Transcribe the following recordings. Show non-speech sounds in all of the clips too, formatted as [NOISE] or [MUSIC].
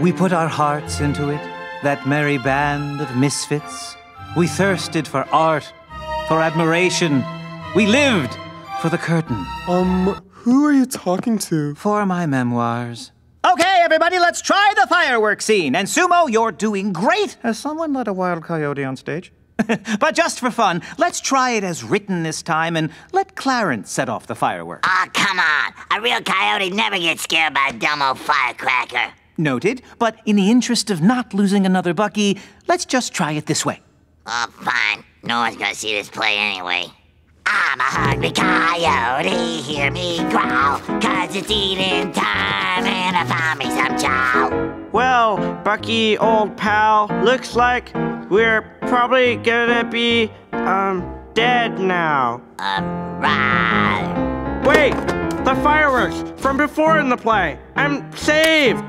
We put our hearts into it, that merry band of misfits. We thirsted for art, for admiration. We lived for the curtain, Um, who are you talking to? for my memoirs. Okay, everybody, let's try the fireworks scene. And Sumo, you're doing great. Has someone let a wild coyote on stage? [LAUGHS] but just for fun, let's try it as written this time and let Clarence set off the fireworks. Oh, come on. A real coyote never gets scared by a dumb old firecracker. Noted, but in the interest of not losing another Bucky, let's just try it this way. Oh, fine. No one's gonna see this play anyway. I'm a hungry coyote, hear me growl, cause it's eating time and I found me some chow. Well, Bucky, old pal, looks like we're probably gonna be, um, dead now. Um, Right. Wait! The fireworks from before in the play! I'm saved!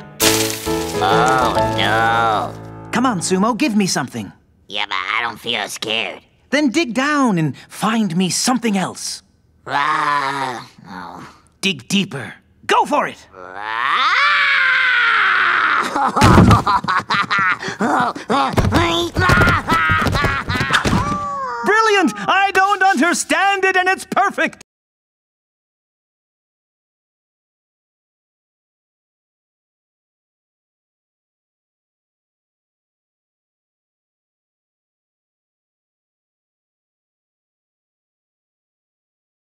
Oh, no. Come on, Sumo, give me something. Yeah, but I don't feel scared. Then dig down and find me something else. Ah, oh. Dig deeper. Go for it! [LAUGHS] Brilliant! I don't understand it and it's perfect!